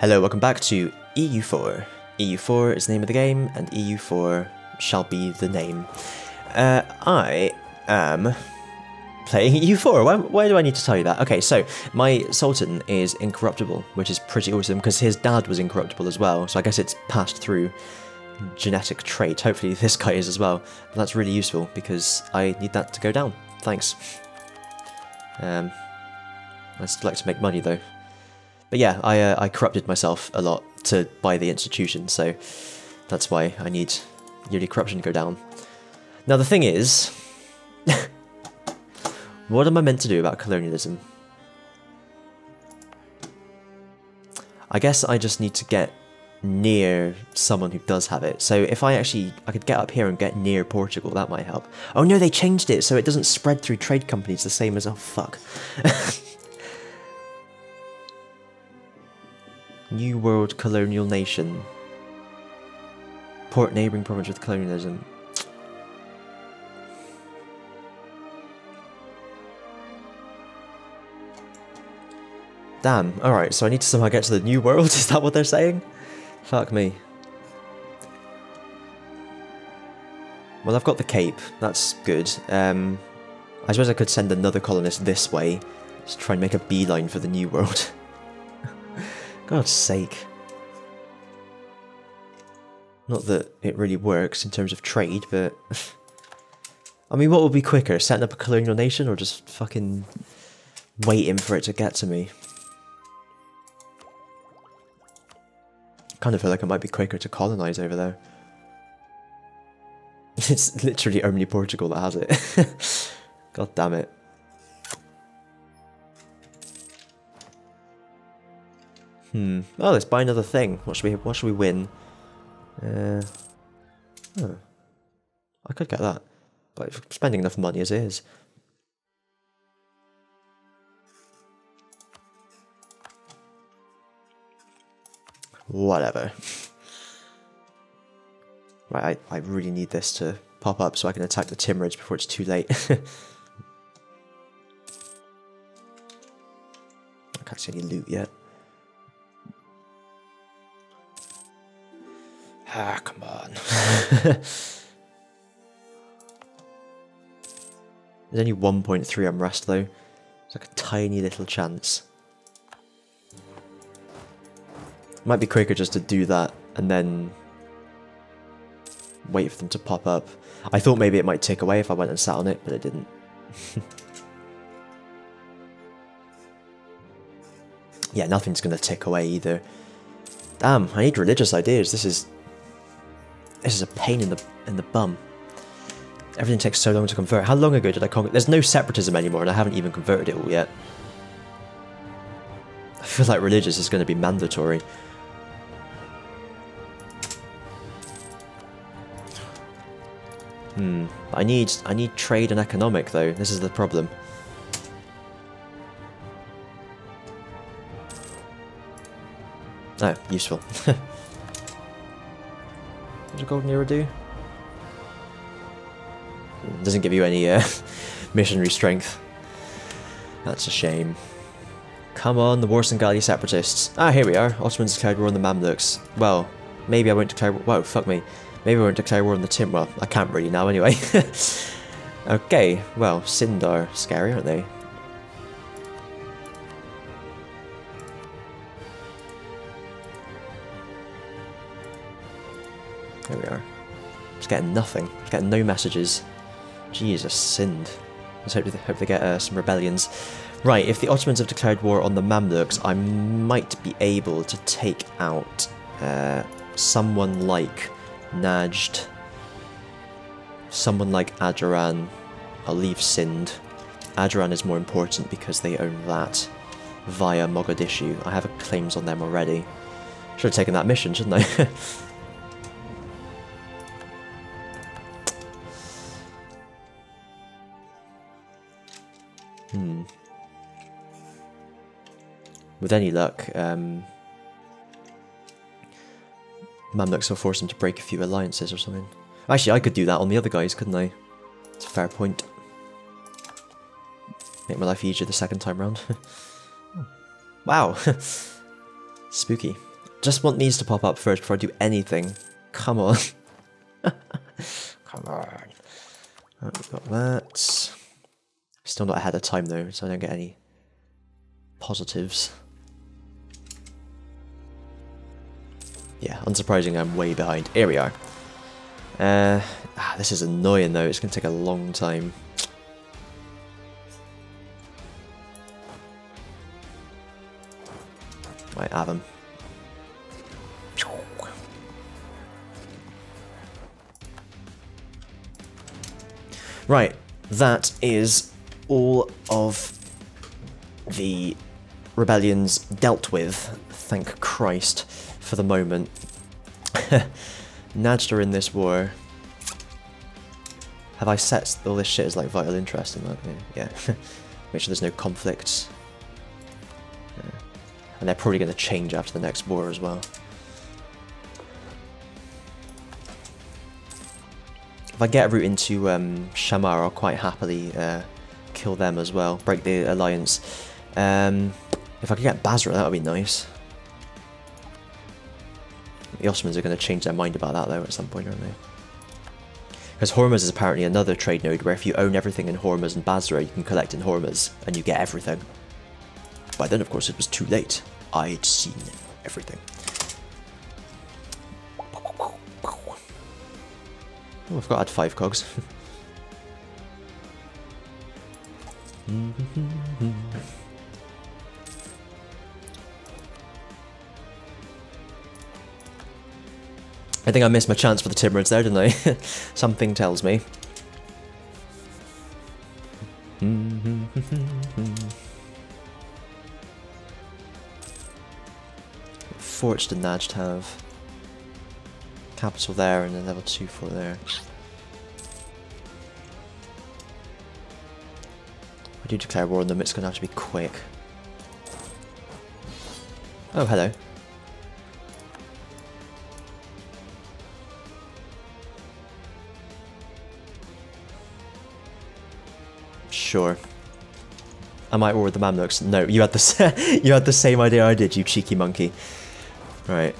Hello, welcome back to EU4. EU4 is the name of the game, and EU4 shall be the name. Uh, I am playing EU4. Why, why do I need to tell you that? Okay, so my Sultan is incorruptible, which is pretty awesome because his dad was incorruptible as well, so I guess it's passed through genetic trait. Hopefully this guy is as well. But that's really useful because I need that to go down. Thanks. Um, I'd like to make money though. But yeah, I, uh, I corrupted myself a lot to buy the institution, so that's why I need yearly corruption to go down. Now the thing is, what am I meant to do about colonialism? I guess I just need to get near someone who does have it. So if I actually, I could get up here and get near Portugal, that might help. Oh no, they changed it so it doesn't spread through trade companies the same as, oh fuck. New World Colonial Nation. Port neighbouring province with colonialism. Damn, alright, so I need to somehow get to the New World, is that what they're saying? Fuck me. Well, I've got the Cape, that's good. Um, I suppose I could send another colonist this way, to try and make a beeline for the New World. God's sake. Not that it really works in terms of trade, but... I mean, what would be quicker, setting up a colonial nation or just fucking waiting for it to get to me? kind of feel like it might be quicker to colonize over there. It's literally only Portugal that has it. God damn it. Hmm. Oh, let's buy another thing. What should we? What should we win? Uh. Oh. I could get that, but spending enough money as is. Whatever. Right, I, I really need this to pop up so I can attack the Timurids before it's too late. I can't see any loot yet. Ah, come on. There's only 1.3 unrest though. It's like a tiny little chance. Might be quicker just to do that and then wait for them to pop up. I thought maybe it might tick away if I went and sat on it, but it didn't. yeah, nothing's going to tick away either. Damn, I need religious ideas. This is this is a pain in the in the bum. Everything takes so long to convert. How long ago did I convert? There's no separatism anymore, and I haven't even converted it all yet. I feel like religious is going to be mandatory. Hmm. I need I need trade and economic though. This is the problem. Oh, useful. what does golden era do? It doesn't give you any uh, missionary strength. That's a shame. Come on, the Warsangali separatists. Ah, here we are. Ottomans declared war on the Mamluks. Well, maybe I won't declare. Whoa, fuck me. Maybe I won't declare war on the Tim. Well, I can't really now anyway. okay, well, Sindar, scary, aren't they? Just getting nothing. Just getting no messages. Jesus, Sind. Let's hope they, hope they get uh, some rebellions. Right, if the Ottomans have declared war on the Mamluks, I might be able to take out uh, someone like Najd, someone like Ajuran. I'll leave Sind. Ajuran is more important because they own that via Mogadishu. I have claims on them already. Should have taken that mission, shouldn't I? hmm. With any luck, um, Mamluks will force him to break a few alliances or something. Actually, I could do that on the other guys, couldn't I? It's a fair point. Make my life easier the second time round. wow. Spooky. Just want these to pop up first before I do anything. Come on. Come on. Right, we've got that. Still not ahead of time though, so I don't get any positives. Yeah, unsurprising I'm way behind. Here we are. Uh, ah, this is annoying though, it's going to take a long time. Right, have. Right, that is all of the rebellions dealt with, thank Christ, for the moment. Najda in this war. Have I set all this shit as like vital interest in that? Yeah. Make sure there's no conflicts. Yeah. And they're probably going to change after the next war as well. If I get a route into um, Shammar, I'll quite happily uh, kill them as well. Break the alliance. Um, if I could get Basra, that would be nice. The Ottomans are going to change their mind about that though at some point, aren't they? Because Hormuz is apparently another trade node where if you own everything in Hormuz and Basra, you can collect in Hormuz and you get everything. By then, of course, it was too late. I'd seen everything. Oh, I've got to add five cogs. I think I missed my chance for the Timurids there, didn't I? Something tells me. Forts did Najd have? Capital there and then level 2 for there. I do declare war on them, it's going to have to be quick. Oh, hello. Sure. I might war with the Mamluks. No, you had the you had the same idea I did, you cheeky monkey. Right.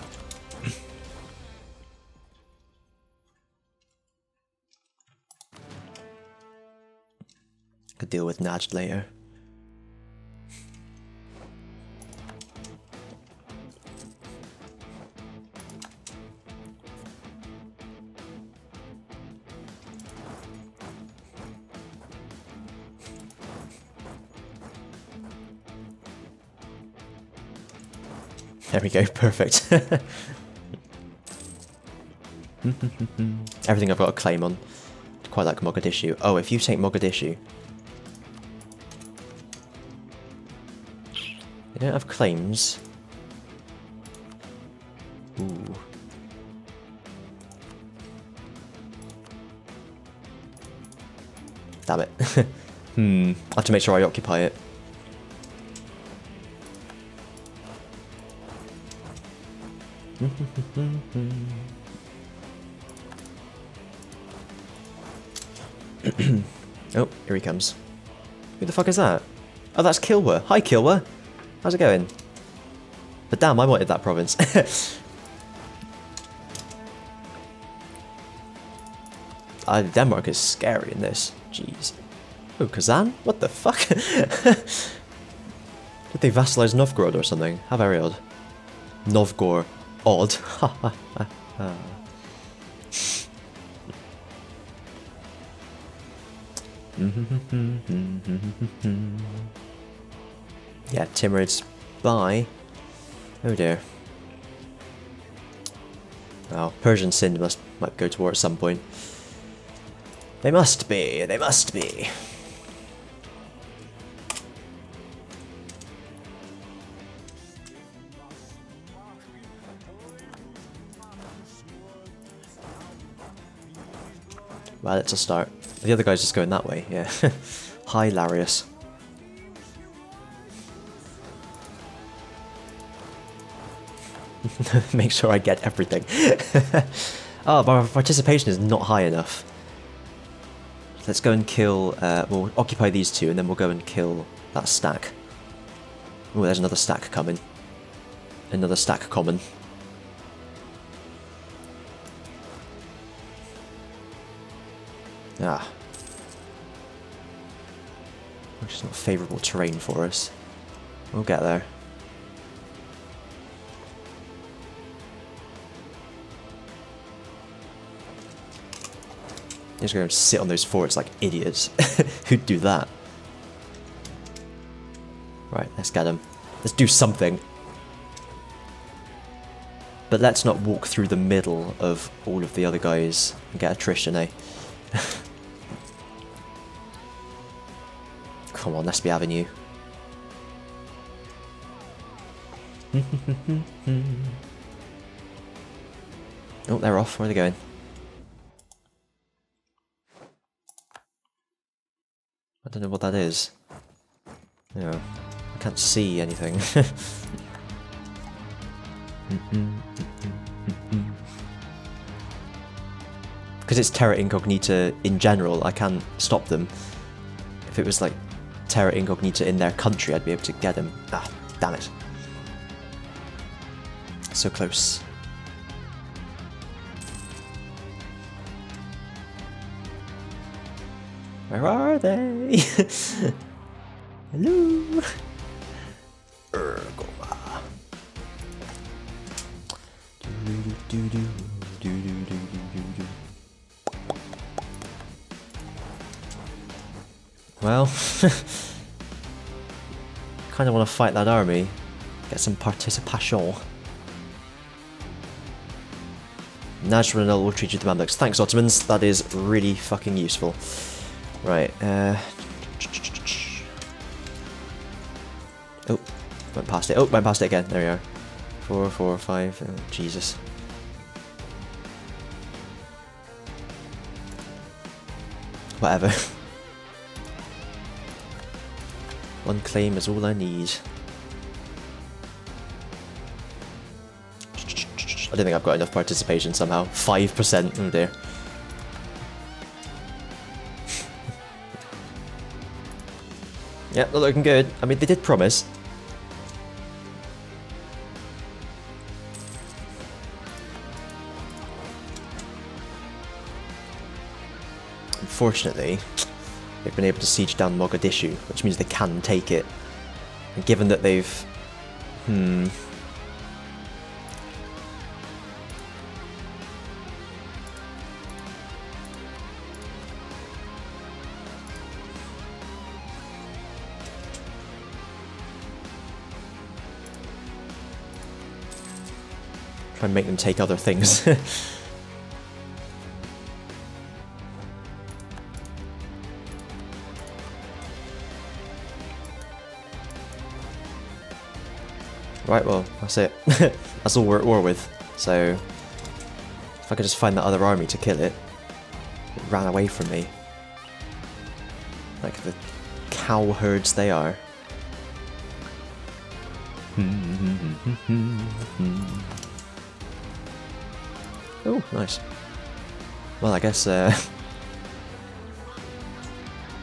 With Najd later. There we go, perfect. Everything I've got a claim on. Quite like Mogadishu. Oh, if you take Mogadishu... don't have claims. Ooh. Damn it. hmm. I have to make sure I occupy it. oh, here he comes. Who the fuck is that? Oh, that's Kilwa. Hi, Kilwa. How's it going? But damn, I wanted that province. uh, Denmark is scary in this. Jeez. Oh, Kazan? What the fuck? Did they vassalize Novgorod or something? How very odd. Novgorod odd. yeah, Timurids. Bye. Oh dear. Oh, Persian Sind must might go to war at some point. They must be, they must be. Well, it's a start. The other guy's just going that way, yeah. Hi, Larius. Make sure I get everything. oh, our participation is not high enough. Let's go and kill, uh, we'll occupy these two and then we'll go and kill that stack. Oh, there's another stack coming. Another stack common. Ah. Which is not favourable terrain for us. We'll get there. They're just going to sit on those forts like idiots. Who'd do that? Right, let's get them. Let's do something. But let's not walk through the middle of all of the other guys and get attrition, eh? Come on, let's be having you. oh, they're off. Where are they going? Don't know what that is. Yeah, I can't see anything. Because it's Terra Incognita in general, I can't stop them. If it was like Terra Incognita in their country, I'd be able to get them. Ah, damn it. So close. Where are they? Hello? Ergoma. Well, kind of want to fight that army, get some participation. Najranel will treat you to Mamluks. Thanks, Ottomans. That is really fucking useful. Right, uh... Oh, went past it. Oh, went past it again. There we are. Four, four, five. Oh, Jesus. Whatever. One claim is all I need. I don't think I've got enough participation somehow. 5%, oh dear. Yep, not looking good. I mean, they did promise. Unfortunately, they've been able to siege down Mogadishu, which means they can take it. And given that they've... Hmm... and make them take other things. right, well, that's it. that's all we're at war with. So, if I could just find that other army to kill it, it ran away from me. Like the cow herds they are. Oh, nice. Well, I guess, uh...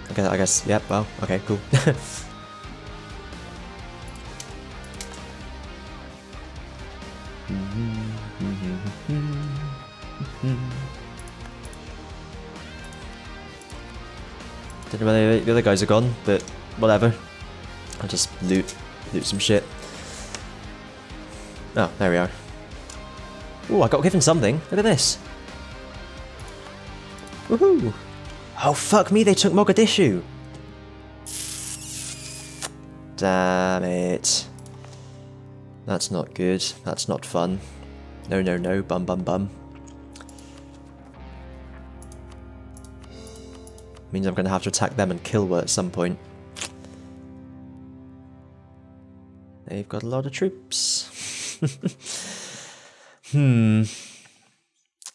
I guess, I guess, yep, well, okay, cool. Don't know where the other guys are gone, but whatever. I'll just loot, loot some shit. Oh, there we are. Oh, I got given something. Look at this. Woohoo! Oh, fuck me, they took Mogadishu! Damn it. That's not good. That's not fun. No, no, no. Bum, bum, bum. Means I'm going to have to attack them and kill Kilwa at some point. They've got a lot of troops. Hmm.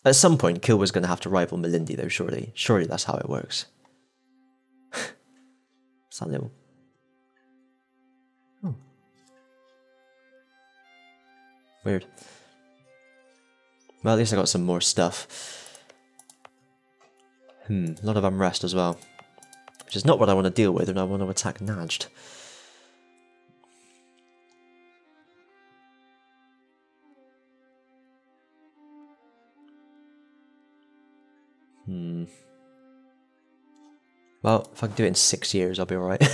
At some point, Kilwa's going to have to rival Malindi, though, surely. Surely that's how it works. What's little... Oh. Weird. Well, at least I got some more stuff. Hmm, a lot of unrest as well. Which is not what I want to deal with and I want to attack Najd. Hmm. Well, if I can do it in six years, I'll be alright.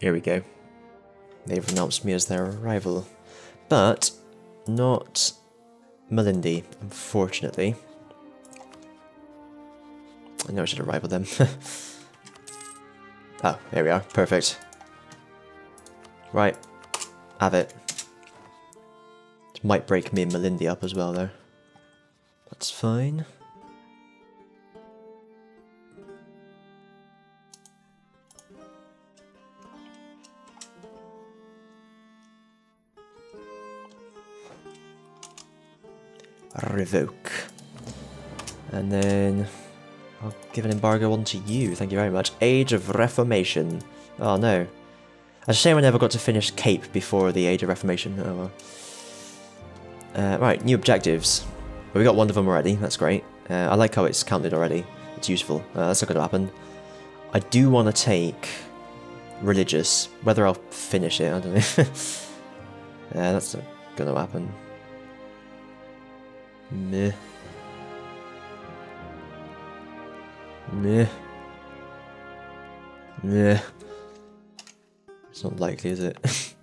Here we go. They've announced me as their rival. But not Malindi, unfortunately. I know I should have rivaled them. oh, there we are. Perfect. Right. Have it. This might break me and Malindi up as well, though. That's fine. Revoke. And then I'll give an embargo on to you, thank you very much. Age of Reformation. Oh no. It's a shame I never got to finish Cape before the Age of Reformation. Oh well. Uh, right, new objectives. Well, we got one of them already, that's great. Uh, I like how it's counted already. It's useful. Uh, that's not going to happen. I do want to take religious. Whether I'll finish it, I don't know. yeah, that's not going to happen. Meh. Meh. Meh. Not likely, is it?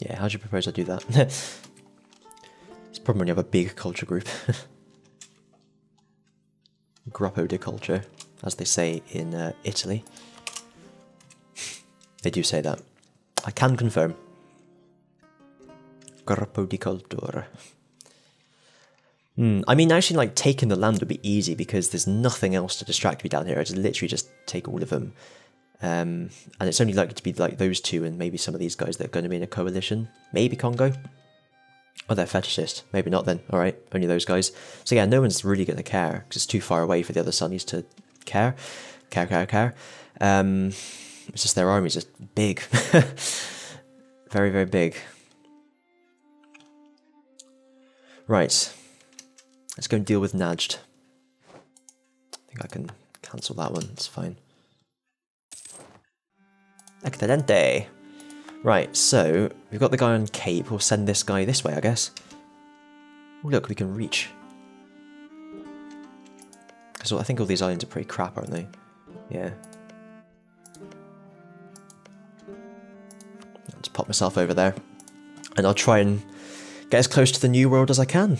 yeah, how do you propose I do that? it's probably when you have a big culture group. Gruppo di culture, as they say in uh, Italy. They do say that. I can confirm. Gruppo di cultura. Hmm. I mean, actually, like, taking the land would be easy because there's nothing else to distract me down here. I just literally just take all of them. Um, and it's only likely to be, like, those two and maybe some of these guys that are going to be in a coalition. Maybe Congo? Oh, they're fetishist. Maybe not then. Alright, only those guys. So yeah, no one's really going to care because it's too far away for the other Sunnis to care. Care, care, care. Um... It's just their army's just big. very, very big. Right. Let's go and deal with Najd. I think I can cancel that one. It's fine. Excelente. Right, so we've got the guy on Cape. We'll send this guy this way, I guess. Oh, look, we can reach. So I think all these islands are pretty crap, aren't they? Yeah. Let's pop myself over there. And I'll try and get as close to the new world as I can.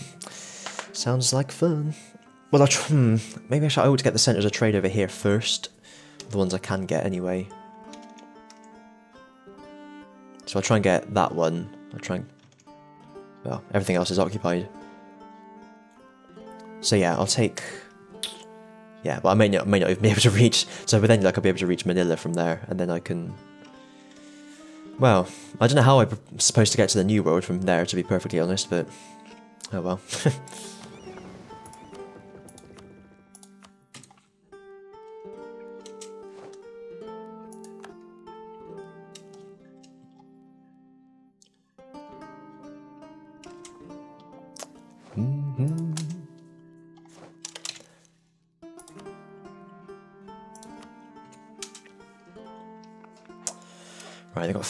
Sounds like fun. Well, try, hmm, maybe I should I ought to get the centres of trade over here first. The ones I can get anyway. So I'll try and get that one. I'll try and... Well, everything else is occupied. So yeah, I'll take... Yeah, well I may not, may not even be able to reach... So but then like I'll be able to reach Manila from there, and then I can well, I don't know how I'm supposed to get to the new world from there, to be perfectly honest, but... Oh well.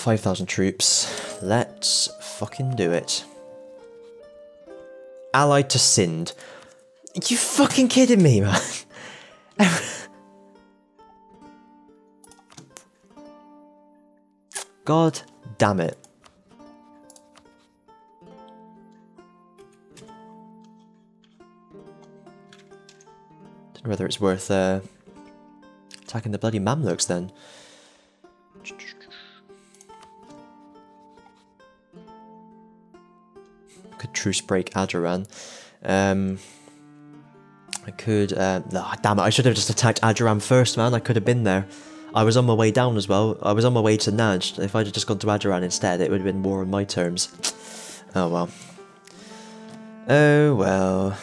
5,000 troops. Let's fucking do it. Allied to Sind. You fucking kidding me, man? God damn it. Don't know whether it's worth uh, attacking the bloody Mamluks then. Truce break Ajuran. Um, I could, uh, oh, damn it, I should have just attacked Ajuran first, man. I could have been there. I was on my way down as well. I was on my way to Najd. If I'd just gone to Ajuran instead, it would have been more on my terms. Oh well. Oh well.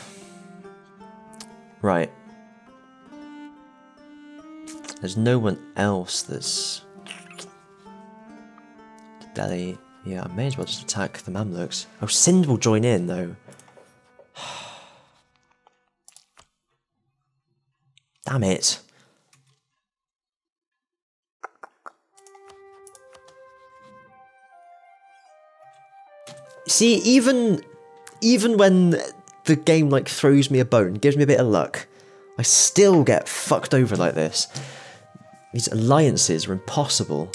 Right. There's no one else that's... Delhi. Yeah, I may as well just attack the Mamluks. Oh, Sind will join in, though. Damn it. See, even even when the game like throws me a bone, gives me a bit of luck, I still get fucked over like this. These alliances are impossible.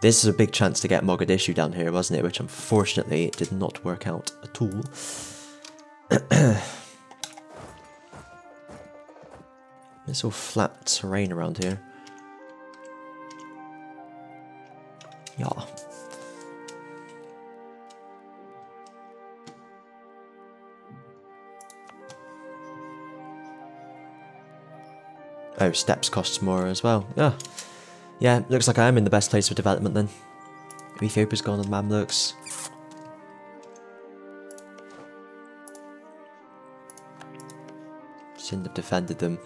This is a big chance to get Mogadishu down here, wasn't it? Which unfortunately did not work out at all. it's all flat terrain around here. Yeah. Oh, steppes costs more as well. Yeah. Yeah, looks like I am in the best place for development then. Ethiopia's gone on Mamluks. Sind have defended them.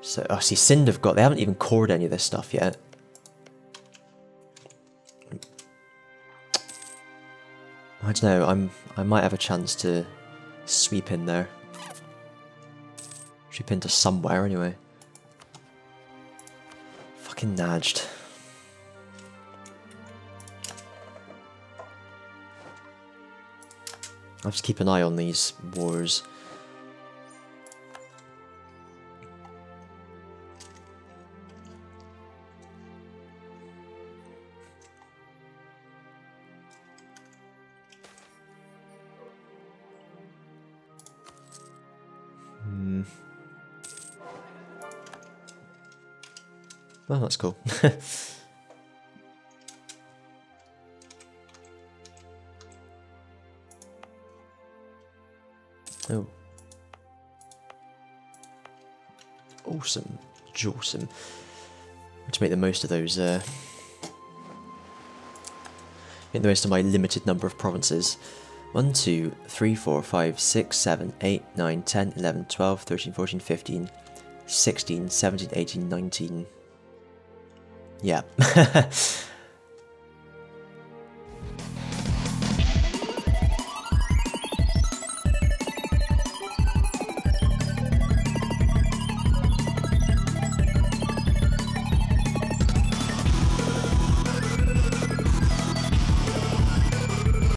So, oh, see, Sind have got, they haven't even cored any of this stuff yet. I don't know, I'm, I might have a chance to sweep in there. Sweep into somewhere anyway. Fucking nudged. I have to keep an eye on these wars. Oh, that's cool. oh. Awesome. Jawsome. To make the most of those, uh, make the most of my limited number of provinces. 1, 2, 3, 4, 5, 6, 7, 8, 9, 10, 11, 12, 13, 14, 15, 16, 17, 18, 19, yeah.